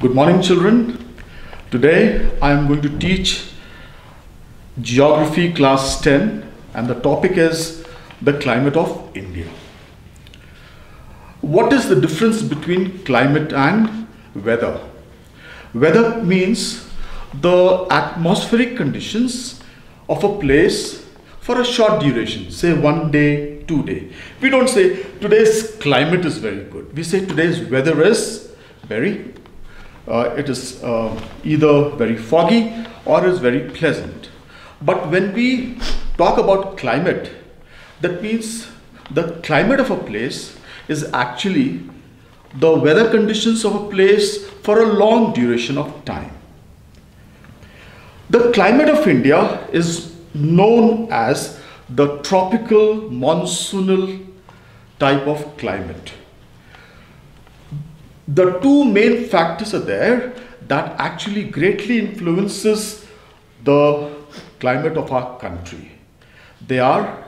Good morning, children. Today I am going to teach Geography class 10, and the topic is the climate of India. What is the difference between climate and weather? Weather means the atmospheric conditions of a place for a short duration, say one day, two day. We don't say today's climate is very good. We say today's weather is very it is uh, either very foggy or is very pleasant. But when we talk about climate, that means the climate of a place is actually the weather conditions of a place for a long duration of time. The climate of India is known as the tropical monsoonal type of climate the two main factors are there that actually greatly influences the climate of our country. They are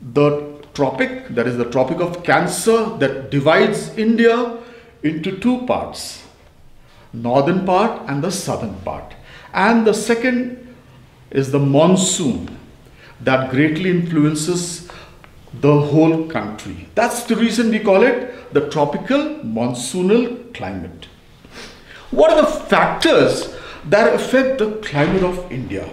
the tropic, that is the Tropic of Cancer that divides India into two parts, northern part and the southern part. And the second is the monsoon that greatly influences the whole country. That's the reason we call it the tropical monsoonal climate. What are the factors that affect the climate of India?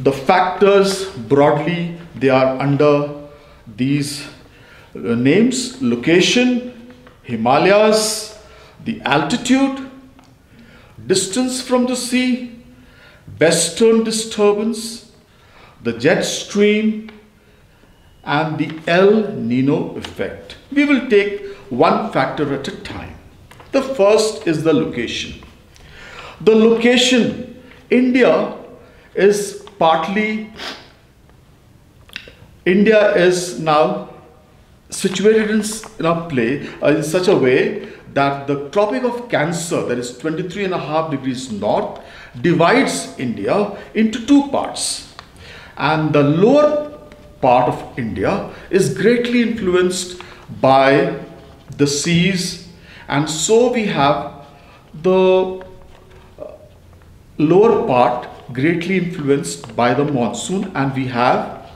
The factors broadly they are under these uh, names location, Himalayas, the altitude, distance from the sea, western disturbance, the jet stream, and the El Nino effect. We will take one factor at a time. The first is the location. The location, India is partly, India is now situated in, in a play uh, in such a way that the Tropic of Cancer, that is 23 and a half degrees north, divides India into two parts. And the lower part of India is greatly influenced by the seas and so we have the uh, lower part greatly influenced by the monsoon and we have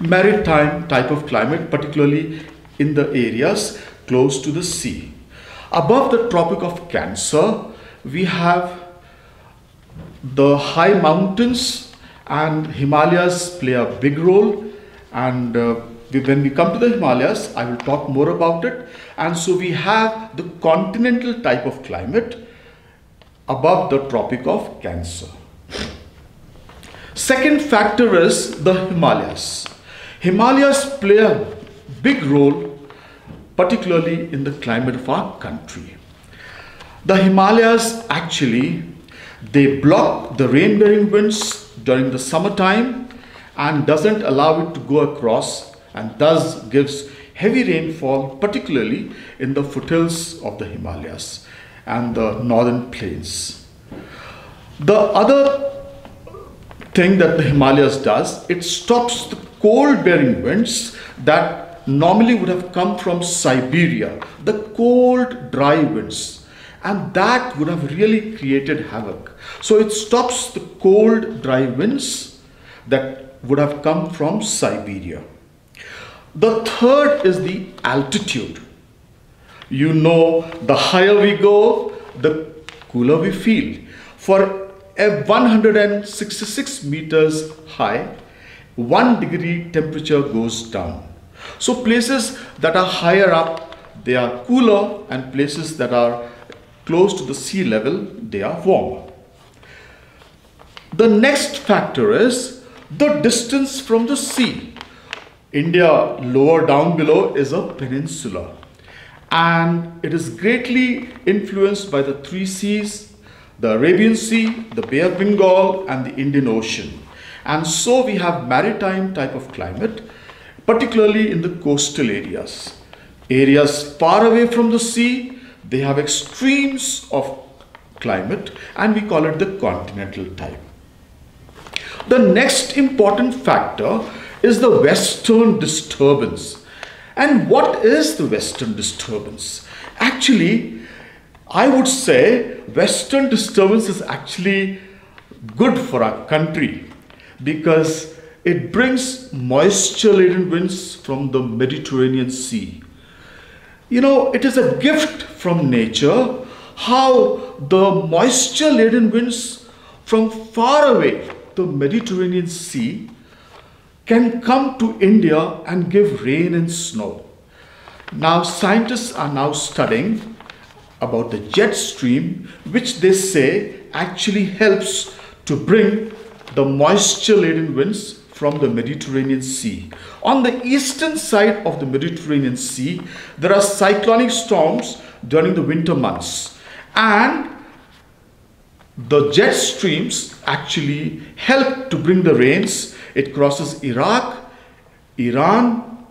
maritime type of climate particularly in the areas close to the sea. Above the Tropic of Cancer we have the high mountains and Himalayas play a big role and uh, when we come to the Himalayas I will talk more about it and so we have the continental type of climate above the Tropic of Cancer. Second factor is the Himalayas. Himalayas play a big role particularly in the climate of our country. The Himalayas actually they block the rain bearing winds during the summertime and doesn't allow it to go across and thus gives heavy rainfall particularly in the foothills of the Himalayas and the northern plains. The other thing that the Himalayas does, it stops the cold bearing winds that normally would have come from Siberia, the cold dry winds and that would have really created havoc. So it stops the cold, dry winds that would have come from Siberia. The third is the altitude. You know, the higher we go, the cooler we feel. For a 166 meters high, 1 degree temperature goes down. So places that are higher up, they are cooler and places that are close to the sea level, they are warmer. The next factor is the distance from the sea. India lower down below is a peninsula and it is greatly influenced by the three seas, the Arabian Sea, the Bay of Bengal and the Indian Ocean. And so we have maritime type of climate, particularly in the coastal areas. Areas far away from the sea they have extremes of climate and we call it the continental type. The next important factor is the western disturbance. And what is the western disturbance? Actually, I would say Western disturbance is actually good for our country because it brings moisture laden winds from the Mediterranean Sea. You know, it is a gift from nature how the moisture laden winds from far away, the Mediterranean Sea, can come to India and give rain and snow. Now, scientists are now studying about the jet stream, which they say actually helps to bring the moisture laden winds from the Mediterranean Sea. On the eastern side of the Mediterranean Sea, there are cyclonic storms during the winter months. And the jet streams actually help to bring the rains. It crosses Iraq, Iran,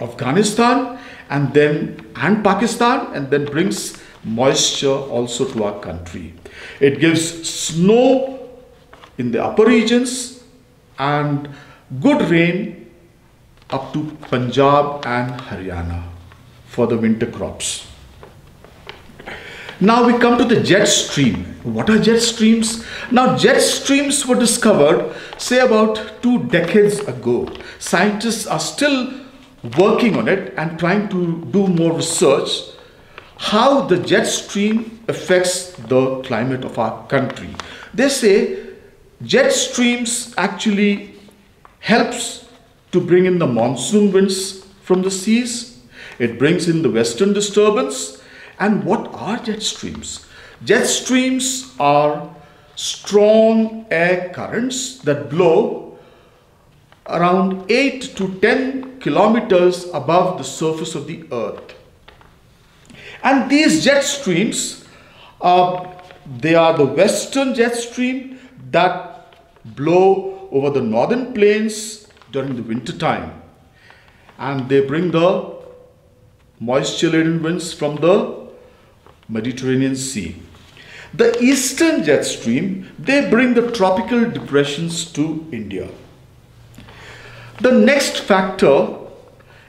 Afghanistan, and then and Pakistan, and then brings moisture also to our country. It gives snow in the upper regions and good rain up to Punjab and Haryana for the winter crops. Now we come to the jet stream. What are jet streams? Now jet streams were discovered say about two decades ago. Scientists are still working on it and trying to do more research how the jet stream affects the climate of our country. They say jet streams actually helps to bring in the monsoon winds from the seas. It brings in the western disturbance and what are jet streams? Jet streams are strong air currents that blow around 8 to 10 kilometers above the surface of the earth. And these jet streams, uh, they are the western jet stream that blow over the northern plains during the winter time. And they bring the moisture laden winds from the Mediterranean Sea. The eastern jet stream, they bring the tropical depressions to India. The next factor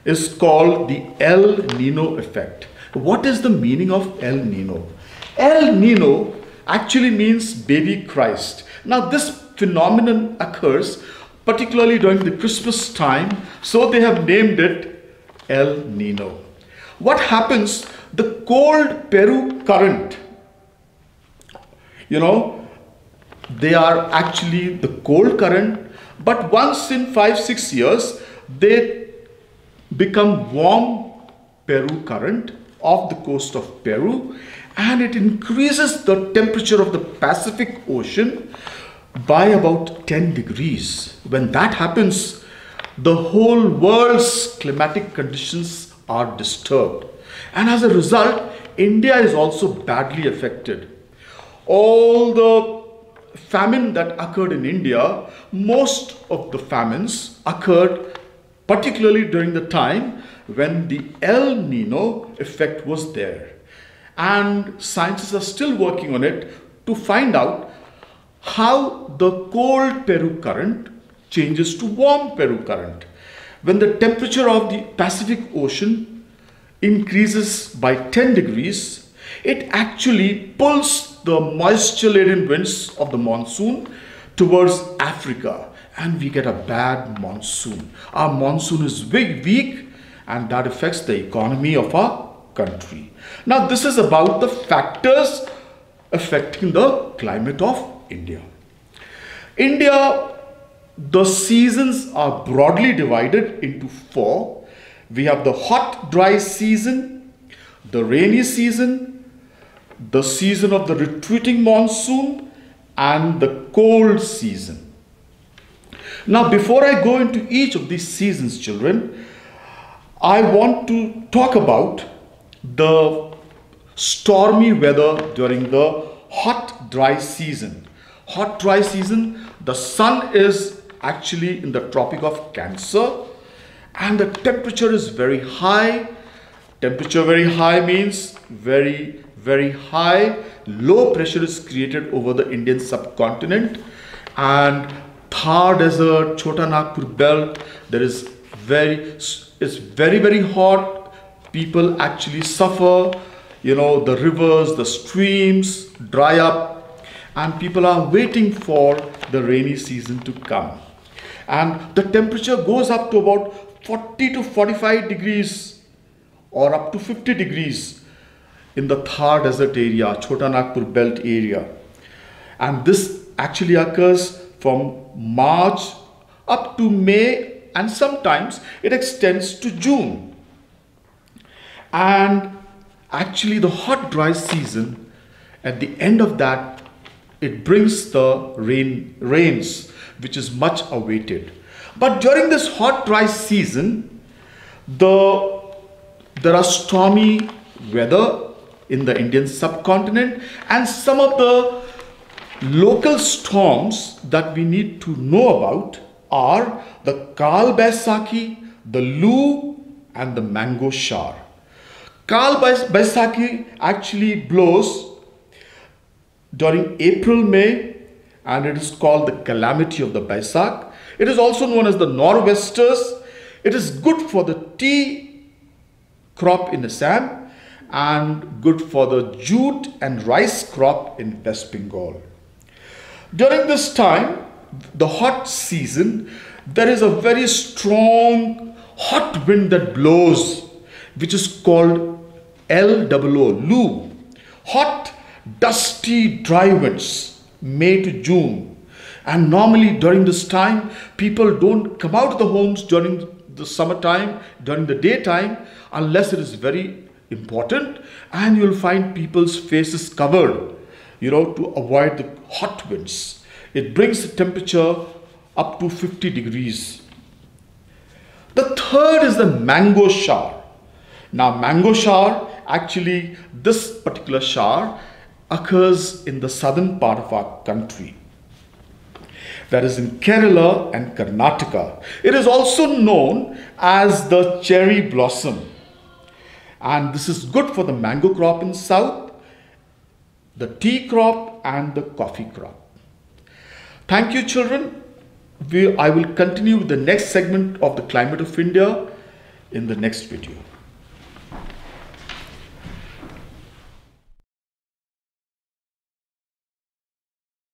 is called the El Nino effect. What is the meaning of El Nino? El Nino actually means baby Christ. Now this phenomenon occurs particularly during the Christmas time, so they have named it El Nino. What happens the cold Peru current, you know, they are actually the cold current, but once in five, six years, they become warm Peru current off the coast of Peru and it increases the temperature of the Pacific Ocean by about 10 degrees. When that happens, the whole world's climatic conditions are disturbed. And as a result, India is also badly affected. All the famine that occurred in India, most of the famines occurred particularly during the time when the El Nino effect was there. And scientists are still working on it to find out how the cold Peru current changes to warm Peru current. When the temperature of the Pacific Ocean increases by 10 degrees, it actually pulls the moisture laden winds of the monsoon towards Africa and we get a bad monsoon. Our monsoon is weak and that affects the economy of our country. Now this is about the factors affecting the climate of India. India, the seasons are broadly divided into four we have the hot dry season, the rainy season, the season of the retreating monsoon and the cold season. Now before I go into each of these seasons children, I want to talk about the stormy weather during the hot dry season. Hot dry season, the sun is actually in the Tropic of Cancer and the temperature is very high. Temperature very high means very, very high. Low pressure is created over the Indian subcontinent and Thar Desert, Chota Nagpur belt, there is very, it's very, very hot. people actually suffer. You know, the rivers, the streams dry up, and people are waiting for the rainy season to come. And the temperature goes up to about 40 to 45 degrees or up to 50 degrees in the Thar Desert area, Chota Nagpur Belt area. And this actually occurs from March up to May and sometimes it extends to June. And actually the hot dry season at the end of that it brings the rain rains which is much awaited. But during this hot dry season the there are stormy weather in the Indian subcontinent and some of the local storms that we need to know about are the Kal Baisakhi, the Loo and the Mango Shower. Kal Baisakhi actually blows during April, May and it is called the calamity of the Baisakh. It is also known as the nor'westers. It is good for the tea crop in Assam and good for the jute and rice crop in West Bengal. During this time, the hot season, there is a very strong hot wind that blows, which is called LWO, Loo. Hot, dusty, dry winds, May to June. And normally during this time, people don't come out of the homes during the summertime, during the daytime, unless it is very important. And you'll find people's faces covered, you know, to avoid the hot winds. It brings the temperature up to 50 degrees. The third is the mango shower. Now, mango shower, actually, this particular shower occurs in the southern part of our country. That is in Kerala and Karnataka. It is also known as the cherry blossom. And this is good for the mango crop in south, the tea crop and the coffee crop. Thank you children. We, I will continue with the next segment of the climate of India in the next video.